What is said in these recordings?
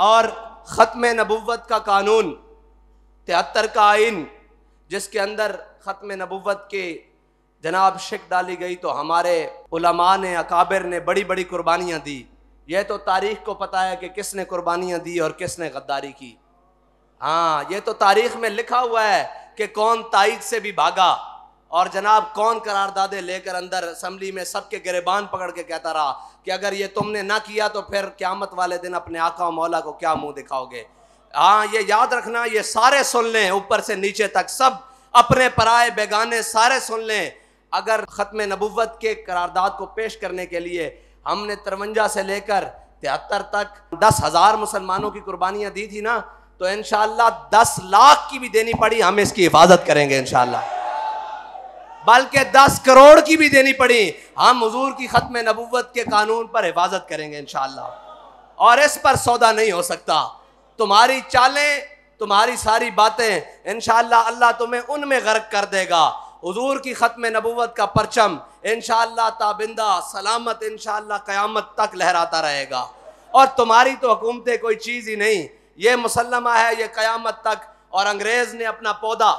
और ख़त्म नबुवत का कानून, तिहत्तर का आइन जिसके अंदर ख़त्म नबुवत के जनाब शिक डाली गई तो हमारे उलमा ने, अकाबिर ने बड़ी बड़ी कुर्बानियाँ दी। यह तो तारीख को पता है कि किसने कुर्बानियाँ दी और किसने गद्दारी की। हाँ ये तो तारीख में लिखा हुआ है कि कौन ताइद से भी भागा। और जनाब, कौन करारदादे लेकर अंदर असम्बली में सबके गिरबान पकड़ के कहता रहा कि अगर ये तुमने ना किया तो फिर क्यामत वाले दिन अपने आका और मौला को क्या मुँह दिखाओगे? हाँ ये याद रखना, ये सारे सुन लें, ऊपर से नीचे तक सब अपने पराए बेगाने सारे सुन लें। अगर ख़त्म नबुवत के करारदाद को पेश करने के लिए हमने तिरवंजा से लेकर तिहत्तर तक दस हज़ार मुसलमानों की कुर्बानियाँ दी थी ना तो इन दस लाख की भी देनी पड़ी, हम इसकी हिफाजत करेंगे इनशाला बल्कि दस करोड़ की भी देनी पड़ी। हम हजूर की ख़त्म नबूवत के कानून पर हिफाजत करेंगे इनशाला और इस पर सौदा नहीं हो सकता। तुम्हारी चालें, तुम्हारी सारी बातें इनशाला अल्लाह तुम्हें उनमें गर्क कर देगा। हजूर की ख़त्म नबूवत का परचम इन ताबिंदा, सलामत इन क़यामत तक लहराता रहेगा। और तुम्हारी तो हुकूमतें कोई चीज़ ही नहीं। ये मुसलमा है, ये क़यामत तक। और अंग्रेज़ ने अपना पौधा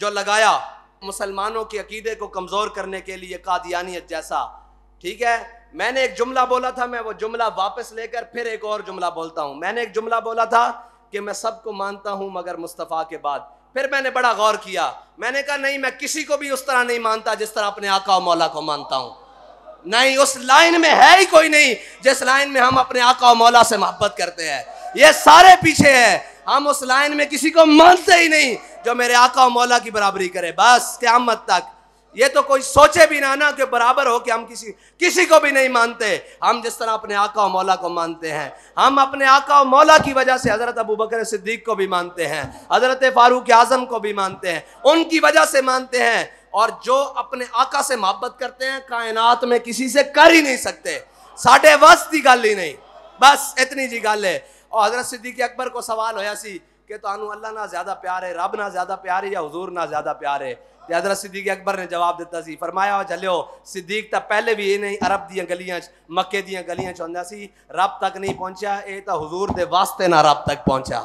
जो लगाया मुसलमानों के अकीदे को कमज़ोर करने के लिए कादियानियत जैसा। ठीक है? मैंने एक जुमला बोला था, मैं वो जुमला वापस लेकर फिर एक और जुमला बोलता हूँ। मैंने एक जुमला बोला था कि मैं सबको मानता हूँ मगर मुस्तफ़ा के बाद। फिर मैंने बड़ा गौर किया। मैंने कहा, नहीं, मैं किसी को भी उस तरह नहीं मानता जिस तरह अपने आका और मौला को मानता हूँ। नहीं, उस लाइन में है ही कोई नहीं जिस लाइन में हम अपने आका और मौला से मोहब्बत करते हैं। ये सारे पीछे है। हम उस लाइन में किसी को मानते ही नहीं। जो मेरे आका और मौला की बराबरी करे। बस, क्यामत तक। ये तो कोई सोचे भी ना ना कि बराबर हो कि हम किसी किसी को भी नहीं मानते। हम जिस तरह अपने आका और मौला को मानते हैं, हम अपने आका और मौला की वजह से हज़रत अबू बकर सिद्दीक को भी मानते हैं, हज़रत फ़ारूक आज़म को भी मानते हैं, उनकी वजह से मानते हैं। और जो अपने आका से मोहब्बत करते हैं, कायनात में किसी से कर ही नहीं सकते। साढ़े वस्त की गल ही नहीं। बस, इतनी जी गल है। और हज़रत सिद्दीक अकबर को सवाल होया सी कि तो अल्लाह ना ज़्यादा प्यार है, रब ना ज़्यादा प्यार है या हजूर ना ज़्यादा प्यार है? हज़रत सिद्दीक अकबर ने जवाब दिता सी, फरमाया चलो सिद्दीक तो पहले भी इन्हें नहीं अरब दलिया मके मक्के दियाँ गलियाँ च रब तक नहीं पहुँचा ये तो हजूर के वास्ते ना रब तक पहुँचा।